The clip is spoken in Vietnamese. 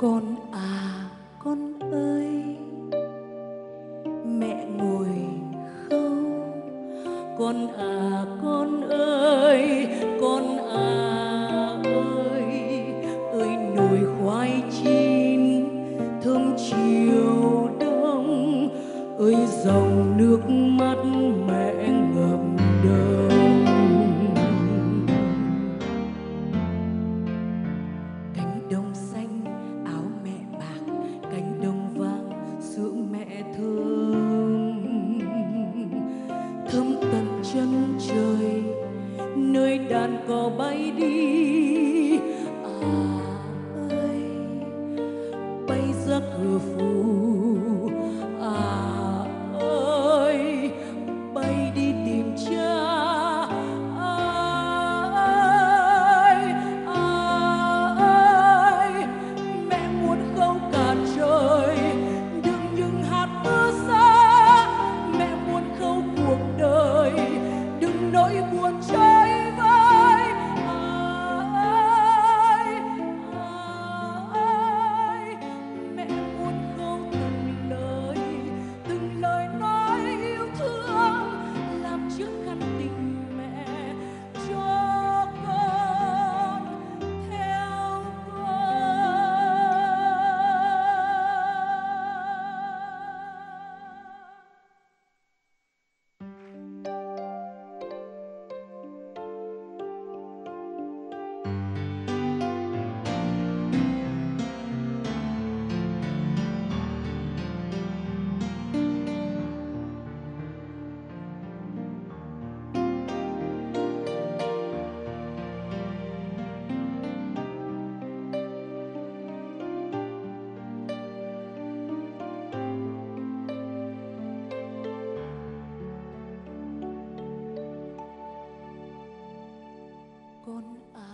con à con ơi. Mẹ ngồi khâu con à con ơi, con à ơi. Ơi, nồi khoai chín, thơm chiều đông. Ơi, dòng nước mắt con a